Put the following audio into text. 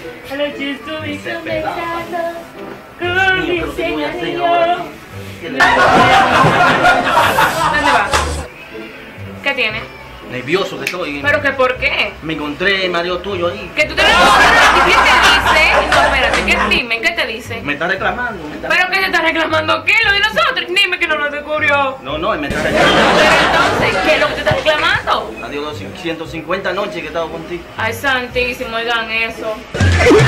Estuviste Ese pedazo. pensando con mi pero ¿qué te voy a hacer señorío. ahora? ¿Qué le- ¿Dónde vas? ¿Qué tiene? Nervioso que estoy. ¿Pero que por qué? Me encontré marido tuyo ahí. ¿Que tú te ¿Qué te dice? No, espérate, ¿qué, dime, ¿qué te dice? Me está reclamando. Me está ¿Pero qué te está reclamando? ¿Qué? ¿Lo de nosotros? Dime que no lo descubrió. No, no, él me está reclamando. Pero entonces, ¿qué lo 150 noches que he estado contigo. Ay, santísimo, oigan eso.